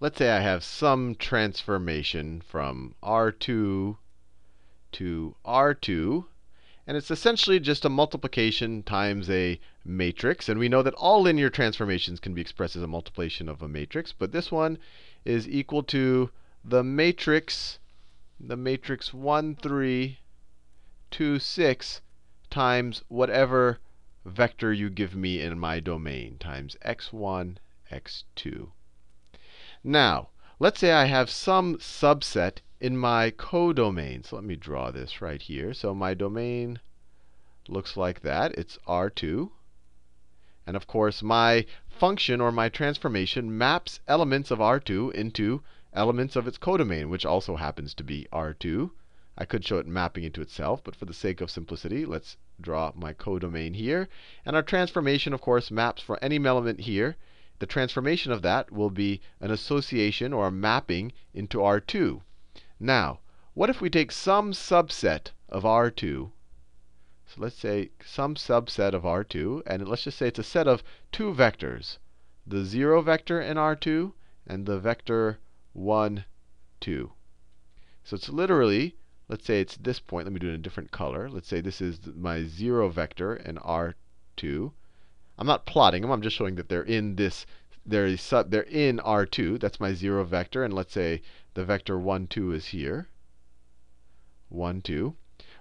let's say I have some transformation from R2 to R2. And it's essentially just a multiplication times a matrix. And we know that all linear transformations can be expressed as a multiplication of a matrix. But this one is equal to the matrix, the matrix 1, 3, 2, 6 times whatever vector you give me in my domain, times x1, x2. Now, let's say I have some subset in my codomain. So let me draw this right here. So my domain looks like that. It's R2. And of course, my function or my transformation maps elements of R2 into elements of its codomain, which also happens to be R2. I could show it mapping into itself, but for the sake of simplicity, let's draw my codomain here. And our transformation, of course, maps for any element here. The transformation of that will be an association or a mapping into R2. Now, what if we take some subset of R2? So let's say some subset of R2, and let's just say it's a set of two vectors, the 0 vector in R2 and the vector 1, 2. So it's literally Let's say it's this point. Let me do it in a different color. Let's say this is my 0 vector in R2. I'm not plotting them. I'm just showing that they're in this. They're, they're in R2. That's my 0 vector. And let's say the vector 1, 2 is here. 1, 2.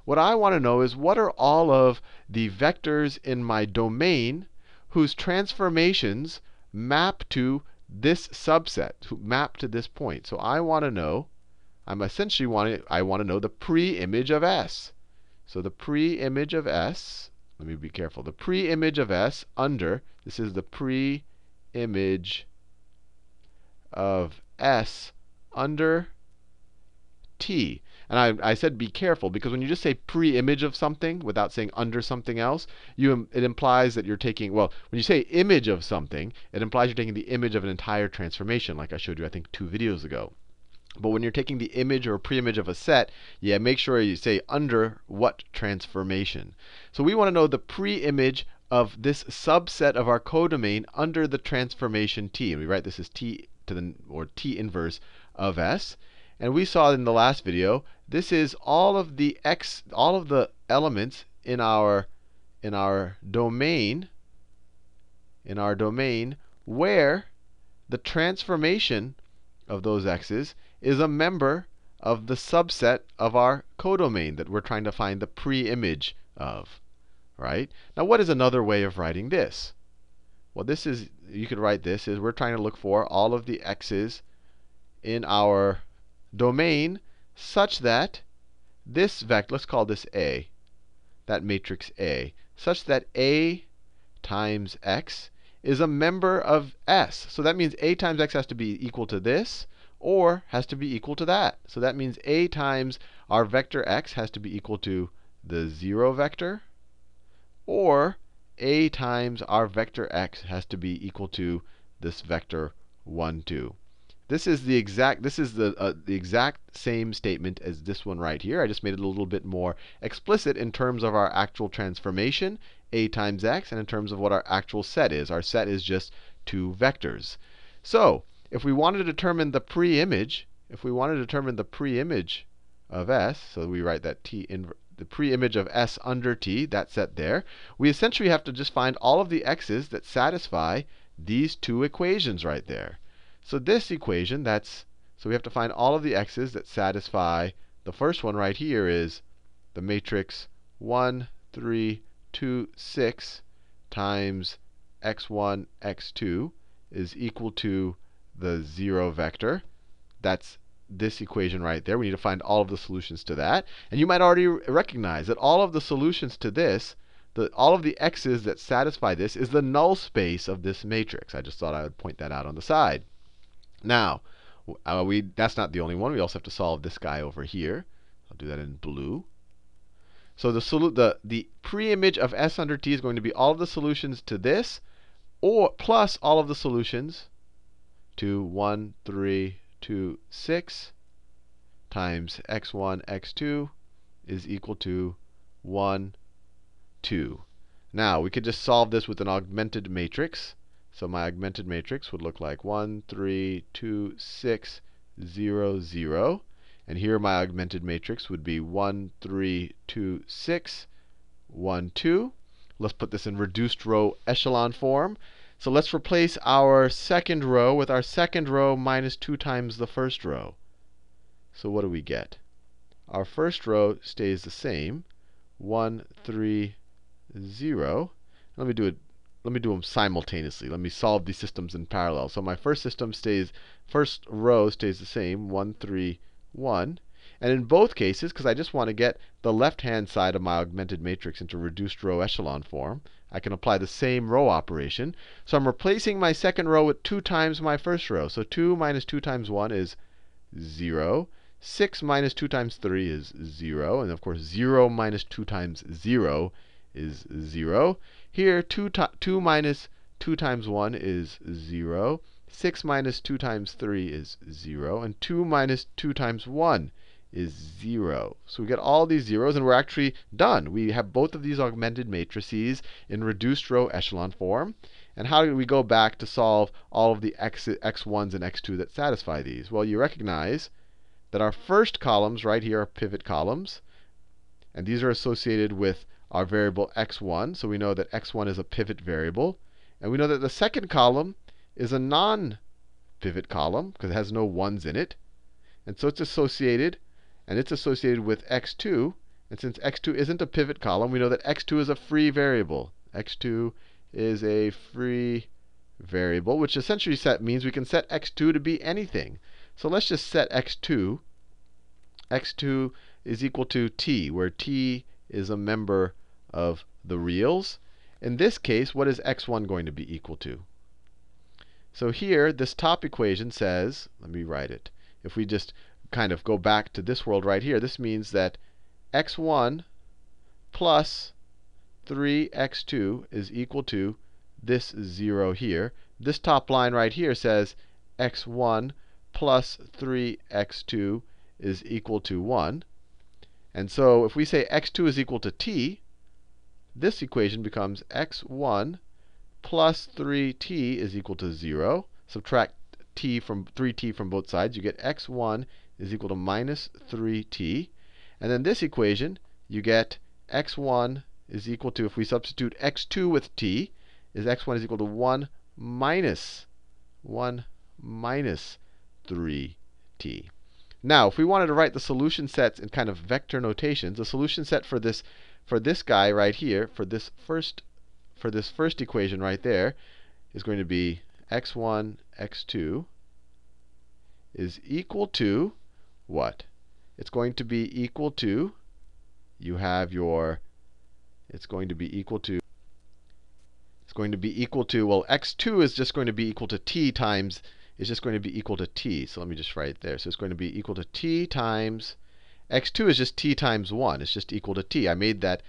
What I want to know is what are all of the vectors in my domain whose transformations map to this subset, map to this point. So I want to know I'm essentially wanting, I want to know the pre-image of S. So the pre-image of S, let me be careful. The pre-image of S under, this is the pre-image of S under T. And I, I, said be careful because when you just say pre-image of something without saying under something else, you, it implies that you're taking, well, when you say image of something, it implies you're taking the image of an entire transformation, like I showed you, I think, two videos ago. But when you're taking the image or preimage of a set, yeah, make sure you say under what transformation. So we want to know the preimage of this subset of our codomain under the transformation t. We write this as t to the or t inverse of s. And we saw in the last video, this is all of the x all of the elements in our in our domain in our domain where the transformation of those x's is a member of the subset of our codomain that we're trying to find the pre-image of. Right? Now, what is another way of writing this? Well, this is, you could write this, is we're trying to look for all of the x's in our domain such that this vector, let's call this A, that matrix A, such that A times x is a member of S. So that means A times x has to be equal to this or has to be equal to that. So that means a times our vector x has to be equal to the 0 vector, or a times our vector x has to be equal to this vector 1, 2. This is the exact this is the uh, the exact same statement as this one right here. I just made it a little bit more explicit in terms of our actual transformation, a times x, and in terms of what our actual set is. Our set is just two vectors. So if we want to determine the pre-image, if we want to determine the pre-image of S, so we write that t in the pre-image of S under t, that set there, we essentially have to just find all of the x's that satisfy these two equations right there. So this equation, that's so we have to find all of the x's that satisfy the first one right here is the matrix 1, 3, 2, 6 times x1, x2 is equal to the 0 vector. That's this equation right there. We need to find all of the solutions to that. And you might already recognize that all of the solutions to this, the, all of the x's that satisfy this, is the null space of this matrix. I just thought I would point that out on the side. Now, uh, we, that's not the only one. We also have to solve this guy over here. I'll do that in blue. So the, the, the preimage of S under T is going to be all of the solutions to this, or plus all of the solutions 2, 1, 3, 2, 6 times x1, x2 is equal to 1, 2. Now, we could just solve this with an augmented matrix. So my augmented matrix would look like 1, 3, 2, 6, 0, 0. And here my augmented matrix would be 1, 3, 2, 6, 1, 2. Let's put this in reduced row echelon form. So let's replace our second row with our second row minus 2 times the first row. So what do we get? Our first row stays the same. 1, 3, 0. Let me do it let me do them simultaneously. Let me solve these systems in parallel. So my first system stays, first row stays the same, 1, 3, 1. And in both cases, because I just want to get the left-hand side of my augmented matrix into reduced row echelon form, I can apply the same row operation. So I'm replacing my second row with 2 times my first row. So 2 minus 2 times 1 is 0. 6 minus 2 times 3 is 0. And of course, 0 minus 2 times 0 is 0. Here, 2, 2 minus 2 times 1 is 0. 6 minus 2 times 3 is 0. And 2 minus 2 times 1 is 0. So we get all these zeros, and we're actually done. We have both of these augmented matrices in reduced row echelon form. And how do we go back to solve all of the x, x1s and x2 that satisfy these? Well, you recognize that our first columns right here are pivot columns. And these are associated with our variable x1. So we know that x1 is a pivot variable. And we know that the second column is a non-pivot column because it has no 1s in it. And so it's associated, and it's associated with x2. And since x2 isn't a pivot column, we know that x2 is a free variable. x2 is a free variable, which essentially set means we can set x2 to be anything. So let's just set x2. x2 is equal to t, where t is a member of the reals. In this case, what is x1 going to be equal to? So here, this top equation says, let me write it. If we just kind of go back to this world right here, this means that x1 plus 3x2 is equal to this 0 here. This top line right here says x1 plus 3x2 is equal to 1. And so if we say x2 is equal to t, this equation becomes x1 plus 3t is equal to 0. Subtract t from 3t from both sides. You get x1 is equal to minus 3t. And then this equation, you get x1 is equal to, if we substitute x2 with t, is x1 is equal to 1 minus 1 minus 3t. Now, if we wanted to write the solution sets in kind of vector notations, the solution set for this for this guy right here, for this first for this first equation right there, is going to be x1, x2 is equal to what? It's going to be equal to you have your it's going to be equal to it's going to be equal to well x2 is just going to be equal to t times is just going to be equal to t. So let me just write there. So it's going to be equal to t times x2 is just t times 1. It's just equal to t. I made that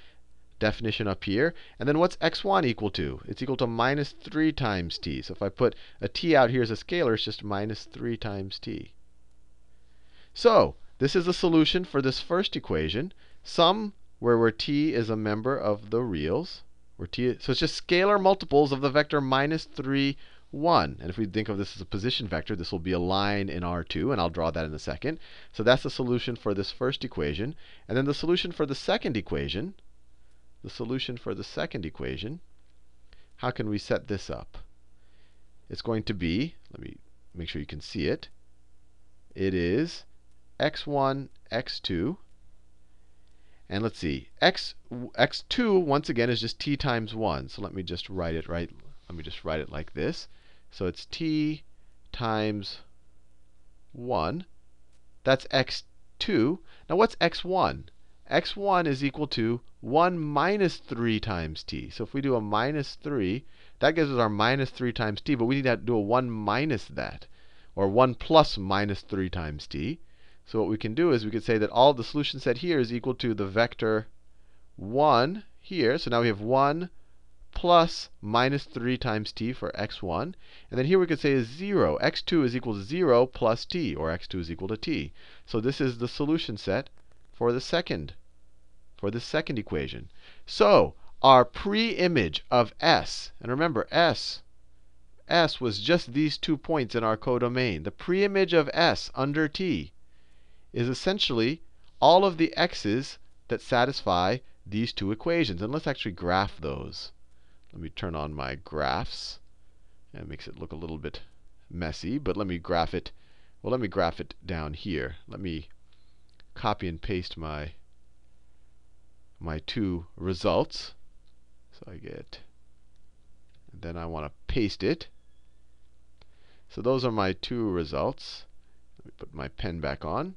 definition up here. And then what's x1 equal to? It's equal to minus 3 times t. So if I put a t out here as a scalar, it's just minus 3 times t. So this is the solution for this first equation. Sum where, where t is a member of the reals. Where t, so it's just scalar multiples of the vector minus 3 1. And if we think of this as a position vector, this will be a line in R2, and I'll draw that in a second. So that's the solution for this first equation. And then the solution for the second equation, the solution for the second equation, how can we set this up? It's going to be, let me make sure you can see it. It is x1, x2. And let's see, x, x2, once again, is just t times 1. So let me just write it right. Let me just write it like this. So it's t times 1. That's x2. Now what's x1? x1 is equal to 1 minus 3 times t. So if we do a minus 3, that gives us our minus 3 times t. But we need to do a 1 minus that, or 1 plus minus 3 times t. So what we can do is we could say that all the solution set here is equal to the vector 1 here. So now we have 1 plus minus 3 times t for x1. And then here we could say is 0. x2 is equal to 0 plus t, or x2 is equal to t. So this is the solution set for the second, for the second equation. So our pre-image of s, and remember s, S was just these two points in our codomain. The preimage of S under T is essentially all of the x's that satisfy these two equations. And let's actually graph those. Let me turn on my graphs. It makes it look a little bit messy, but let me graph it. Well, let me graph it down here. Let me copy and paste my my two results. So I get, then I want to paste it. So those are my two results. Let me put my pen back on.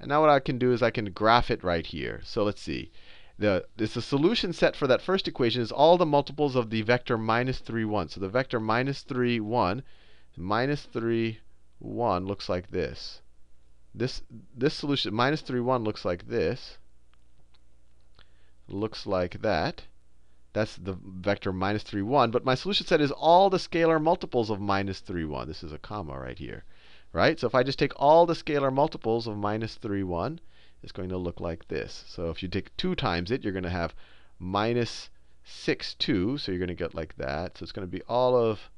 And now what I can do is I can graph it right here. So let's see. The, the solution set for that first equation is all the multiples of the vector minus 3, 1. So the vector minus 3, 1, minus 3, 1 looks like this. This, this solution, minus 3, 1 looks like this. Looks like that. That's the vector minus 3, 1. But my solution set is all the scalar multiples of minus 3, 1. This is a comma right here. Right? So if I just take all the scalar multiples of minus 3, 1, it's going to look like this. So if you take 2 times it, you're going to have minus 6, 2. So you're going to get like that. So it's going to be all of,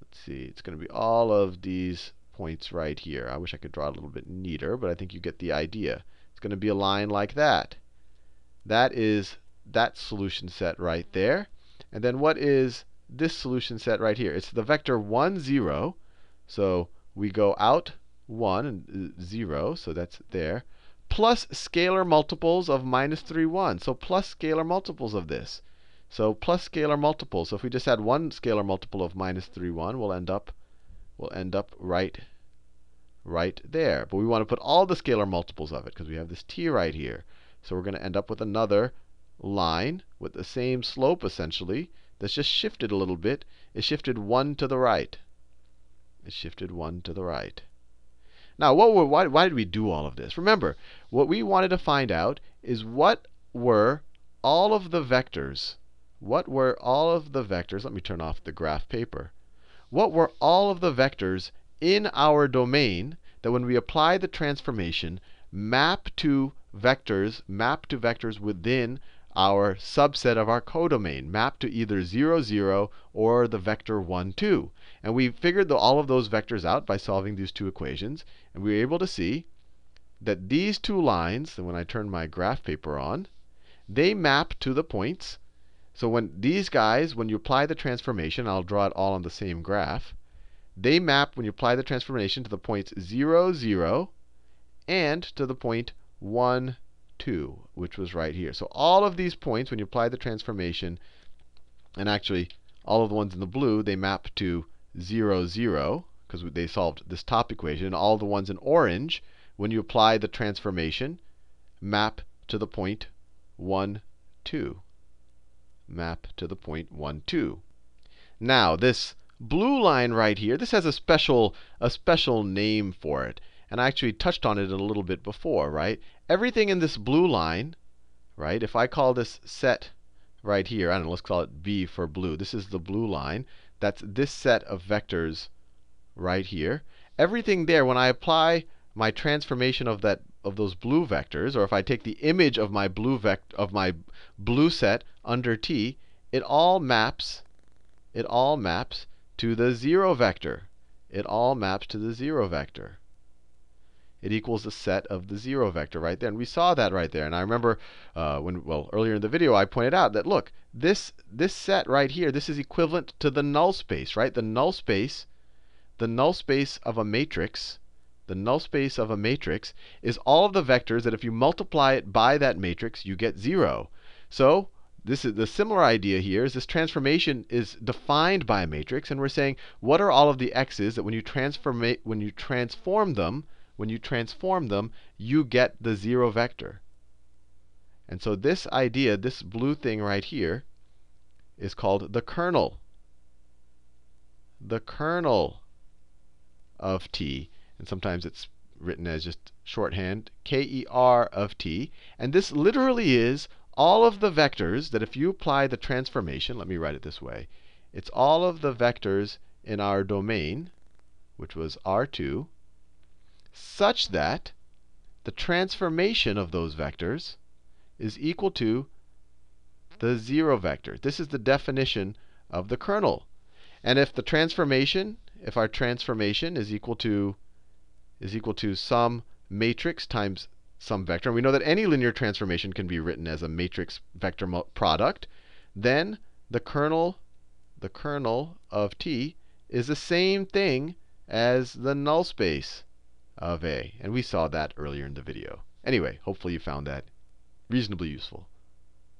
let's see, it's going to be all of these points right here. I wish I could draw it a little bit neater, but I think you get the idea. It's going to be a line like that. That is that solution set right there. And then what is this solution set right here? It's the vector 1, 0. So we go out 1 and uh, 0, so that's there, plus scalar multiples of minus 3, 1. So plus scalar multiples of this. So plus scalar multiples. So if we just add one scalar multiple of minus 3, 1, we'll end up, we'll end up right, right there. But we want to put all the scalar multiples of it because we have this t right here. So we're going to end up with another line with the same slope, essentially, that's just shifted a little bit. It shifted 1 to the right. It shifted 1 to the right. Now, what were, why, why did we do all of this? Remember, what we wanted to find out is what were all of the vectors. What were all of the vectors? Let me turn off the graph paper. What were all of the vectors in our domain that when we apply the transformation map to vectors, map to vectors within our subset of our codomain, map to either 0, 0 or the vector 1, 2. And we figured the, all of those vectors out by solving these two equations. And we were able to see that these two lines, when I turn my graph paper on, they map to the points. So when these guys, when you apply the transformation, I'll draw it all on the same graph, they map, when you apply the transformation, to the points 0, 0 and to the point 1, 2, which was right here. So all of these points, when you apply the transformation, and actually all of the ones in the blue, they map to 0, 0, because they solved this top equation. And all the ones in orange, when you apply the transformation, map to the point 1, 2. Map to the point 1, 2. Now, this blue line right here, this has a special, a special name for it. And I actually touched on it a little bit before, right? Everything in this blue line, right, if I call this set right here, I don't know, let's call it B for blue. This is the blue line. That's this set of vectors right here. Everything there, when I apply my transformation of that of those blue vectors, or if I take the image of my blue vect of my blue set under T, it all maps, it all maps to the 0 vector. It all maps to the 0 vector it equals the set of the 0 vector right there. And we saw that right there. And I remember uh, when, well, earlier in the video, I pointed out that, look, this, this set right here, this is equivalent to the null space, right? The null space, the null space of a matrix, the null space of a matrix is all of the vectors that if you multiply it by that matrix, you get 0. So this is the similar idea here is this transformation is defined by a matrix, and we're saying what are all of the x's that when you transform when you transform them, when you transform them, you get the 0 vector. And so this idea, this blue thing right here, is called the kernel. The kernel of t. And sometimes it's written as just shorthand, ker of t. And this literally is all of the vectors that if you apply the transformation, let me write it this way. It's all of the vectors in our domain, which was R2, such that the transformation of those vectors is equal to the 0 vector. This is the definition of the kernel. And if the transformation, if our transformation is equal to is equal to some matrix times some vector, and we know that any linear transformation can be written as a matrix vector product, then the kernel the kernel of T is the same thing as the null space of A. And we saw that earlier in the video. Anyway, hopefully you found that reasonably useful.